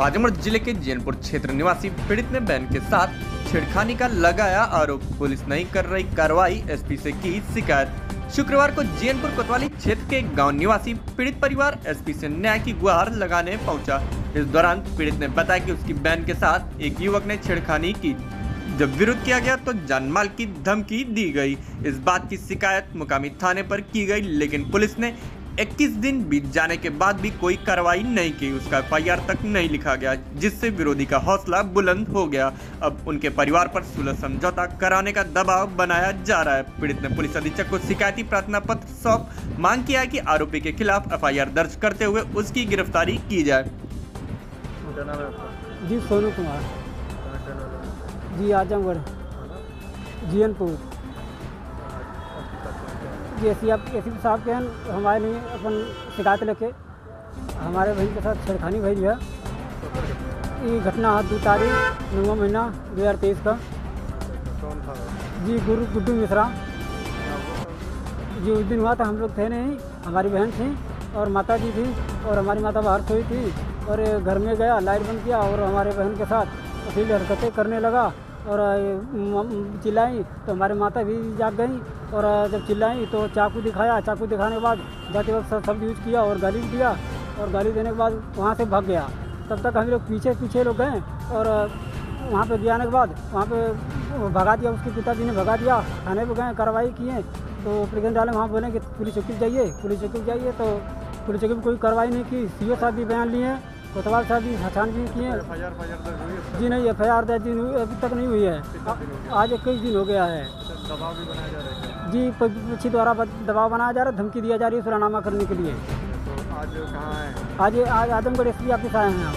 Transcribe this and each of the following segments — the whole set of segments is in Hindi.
आजमगढ़ ज़िले के जैनपुर क्षेत्र निवासी पीड़ित ने बहन के साथ छेड़खानी का लगाया आरोप। पुलिस नहीं कर रही कार्रवाई, एसपी से की शिकायत। शुक्रवार को जैनपुर कोतवाली क्षेत्र के गाँव निवासी पीड़ित परिवार, एसपी से न्याय की गुहार लगाने पहुँचा। इस दौरान पीड़ित ने बताया कि उसकी बहन के साथ एक युवक ने छेड़खानी की। जब विरोध किया गया तो जानमाल की धमकी दी गई। इस बात की शिकायत मुकामी थाने पर की गई, लेकिन पुलिस ने 21 दिन बीत जाने के बाद भी कोई कार्रवाई नहीं की। उसका एफ़ तक नहीं लिखा गया जिससे विरोधी का हौसला बुलंद हो गया। अब उनके परिवार पर सुलह समझौता कराने का दबाव बनाया जा रहा है। पीड़ित ने पुलिस अधीक्षक को शिकायती प्रार्थना पत्र सौंप मांग किया है कि आरोपी के खिलाफ एफआईआर दर्ज करते हुए उसकी गिरफ्तारी की जाए। है जी सोनू कुमार। जी आजमगढ़। जीएनपुर जी सी आप एस साहब के हैं, हमारे लिए अपन शिकायत लेके, हमारे बहन के साथ छेड़खानी भई है ये घटना है दो तारीख, नौवा महीना, दो हज़ार तेईस का। जी, गुरु गुड्डू मिश्रा। जी उस दिन हुआ था, हम लोग थे नहीं, हमारी बहन थी और माता जी थी और हमारी माता बाहर सोई थी और घर में गया, लाइट बंद किया और हमारे बहन के साथ असील हरकतें करने लगा। और चिल्लाई तो हमारे माता भी जाग गई और जब चिल्लाई तो चाकू दिखाया। चाकू दिखाने के बाद जाते वक्त सब यूज़ किया और गाली दिया और गाली देने के बाद वहाँ से भाग गया। तब तक हम लोग पीछे पीछे लोग गए और वहाँ पे जाने के बाद वहाँ पे भगा दिया, उसके पिताजी ने भगा दिया। थाने पे गए, कार्रवाई किए। तो एप्लीकेशन डाले वहाँ बोले कि, पुलिस चौकी जाइए, पुलिस चौकी जाइए। तो पुलिस चौकी कोई कार्रवाई नहीं की। सीओ साहब भी बयान लिए। कोतवाल साहब भी छानबीन किए। एफ़ आई आर दर्ज हुई है जी नहीं एफ़ आई आर दर्ज अभी तक नहीं हुई है। आज इक्कीस दिन हो गया है। भी जा जी पक्षी द्वारा दबाव बनाया जा रहा है, धमकी दिया जा रही है सुरानामा करने के लिए। आज आज आज आजमगढ़ एस पी ऑफ़िस आए हैं हम।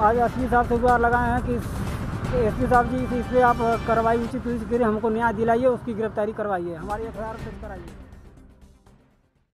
आज एस पी साहब से गुहार लगाए हैं कि एस पी साहब जी, इस पर आप कार्रवाई उचित करिए हमको न्याय दिलाइए, उसकी गिरफ्तारी करवाइए। हमारी एफ़ आई आर दर्ज कराइए।